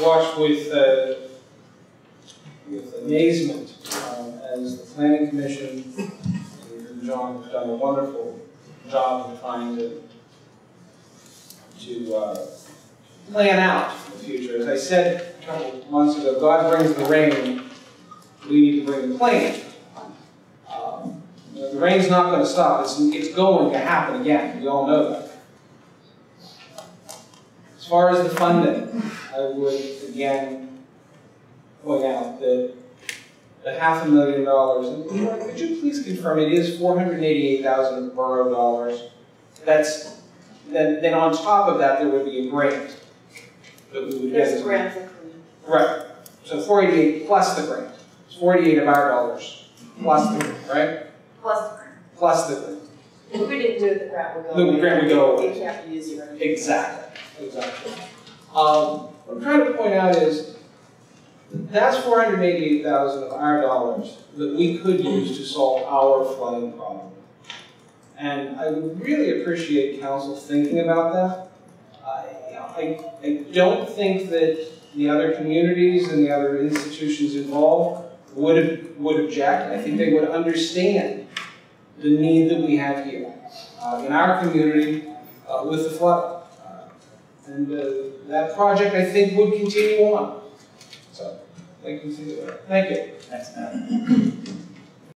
watched with, uh, with amazement um, as the planning commission and John have done a wonderful job of trying to, to uh, plan out the future. As I said a couple months ago, God brings the rain, we need to bring the plan. Um, The rain's not going to stop, it's, it's going to happen again, we all know that. As far as the funding, I would again point out that the half a million dollars, and could you please confirm it is four hundred and eighty-eight thousand borough dollars? That's, then, then on top of that, there would be a grant that we would get. There's grants included. Right, so four eighty-eight plus the grant, it's four eighty-eight of our dollars, plus the, grant, right? Plus the grant. Plus the grant. If we didn't do it, the grant would go The away. grant would go away. You can't use your. Exactly, exactly. Um, what I'm trying to point out is, that's four hundred eighty-eight thousand of our dollars that we could use to solve our flooding problem. And I would really appreciate council thinking about that. I, I, I don't think that the other communities and the other institutions involved would, would object. I think they would understand the need that we have here, uh, in our community, uh, with the flood. And uh, that project, I think, would continue on. So, thank you, thank you. Thanks, Matt.